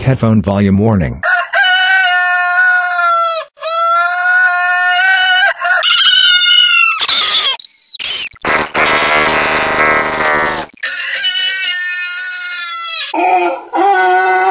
Headphone volume warning.